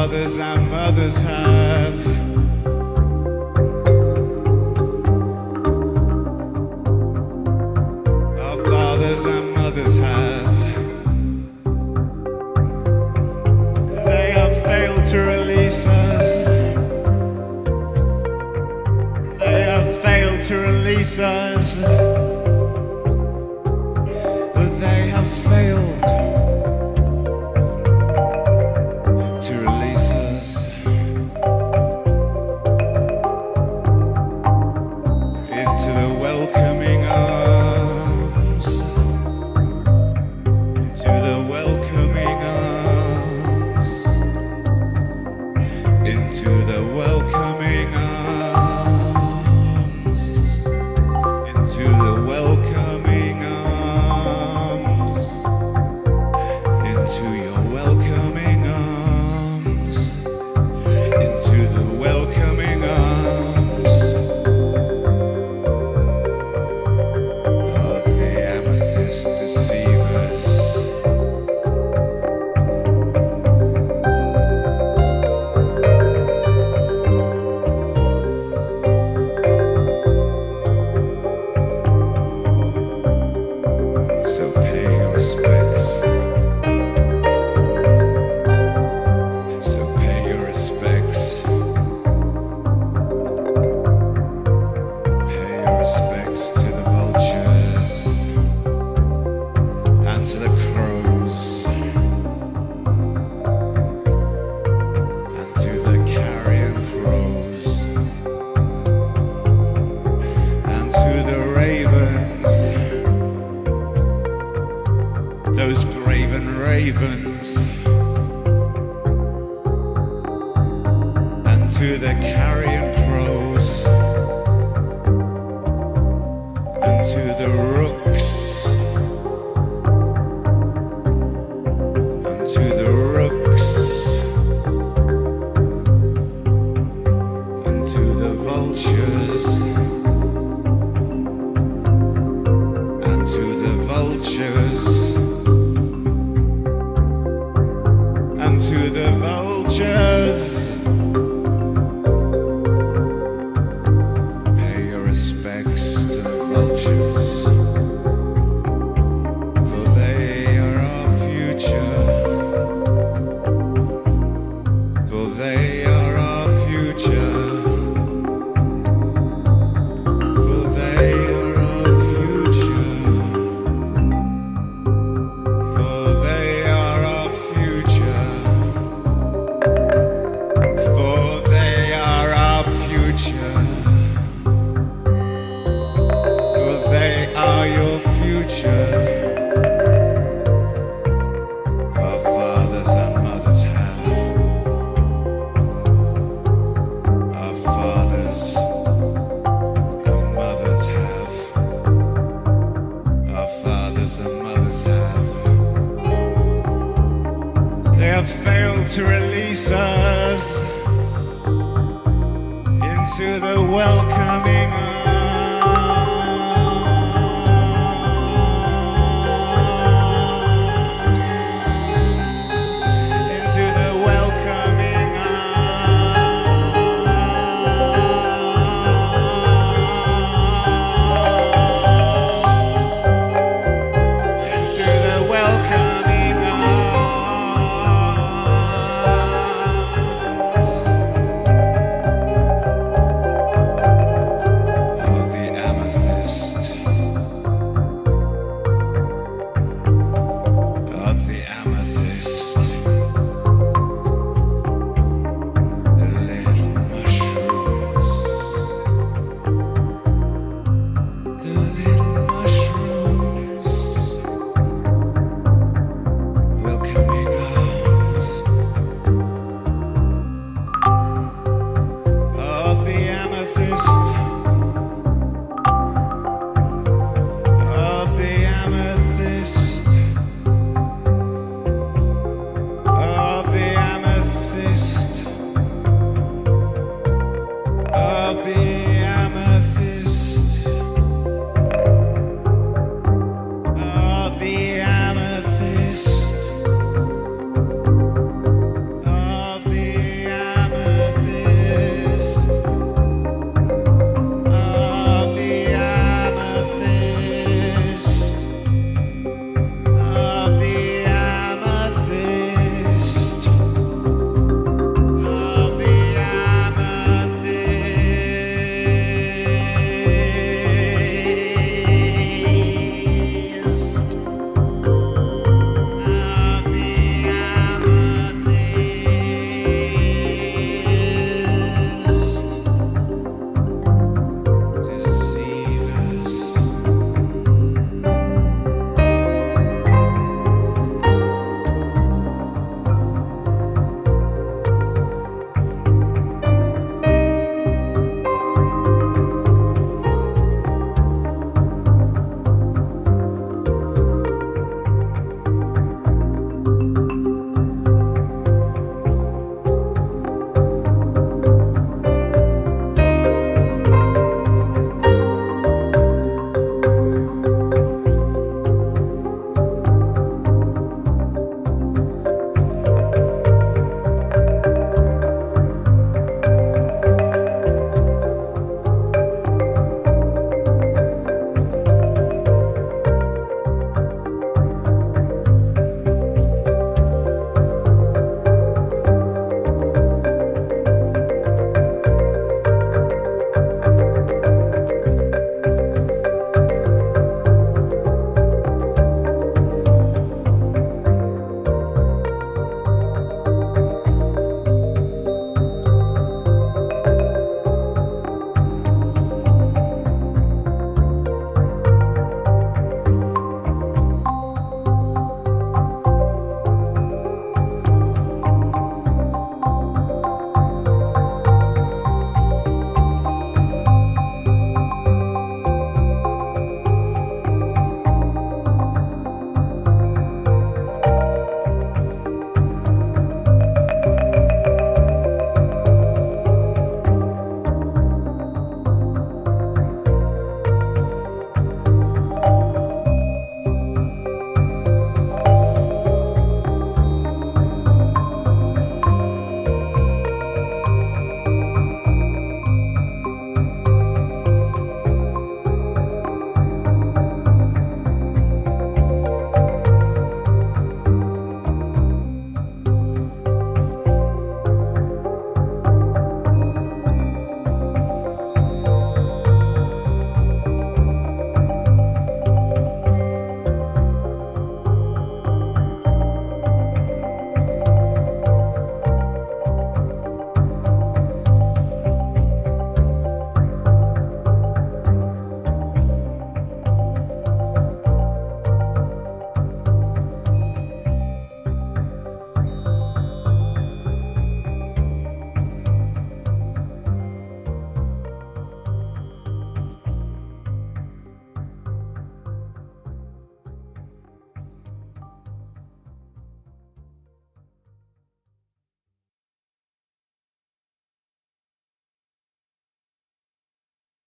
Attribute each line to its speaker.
Speaker 1: fathers, and mothers have. Our fathers and mothers have. They have failed to release us. They have failed to release us. those graven ravens. And to the to release us into the welcoming arms.